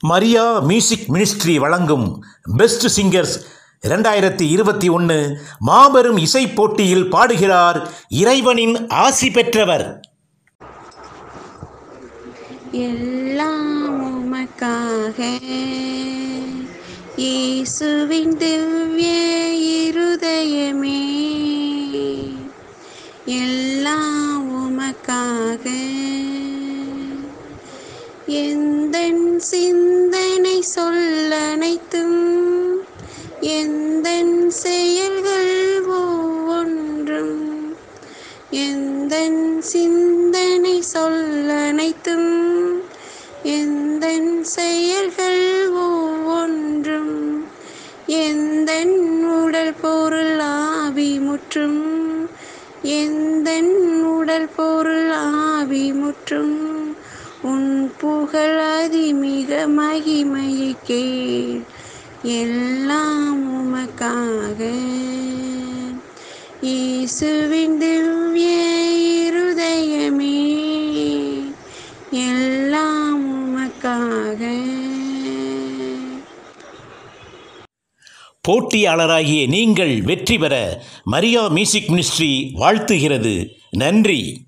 Maria music ministry வழங்கும் best singers இரண்டாயிரத்தி இருபத்தி ஒன்று மாபெரும் இசைப் போட்டியில் பாடுகிறார் இறைவனின் ஆசி பெற்றவர். எல்லாம் உமக்காக இயேசுவின் திவ்ய இருதயமே. எல்லாம் உமக்காக எந்த சிந்தனை சொல்லனைத்தும் எந்த செயல்கள் ஒவ்வொன்றும் எந்த சிந்தனை சொல்லனைத்தும் எந்த செயல்கள் ஒவ்வொன்றும் எந்த உடல் பொருள் ஆவி முற்றும் எந்த உடல் பொருள் ஆவி முற்றும். உன் புகழ் அதிமிக மகிமையை கேள். எல்லாம் உமக்காக. இயேசுவின் திவ்ய இருதயமே. எல்லாம் உமக்காக. போட்டியாளராகிய நீங்கள் வெற்றி பெற மரியா மியூசிக் மினிஸ்ட்ரி வாழ்த்துகிறது. நன்றி.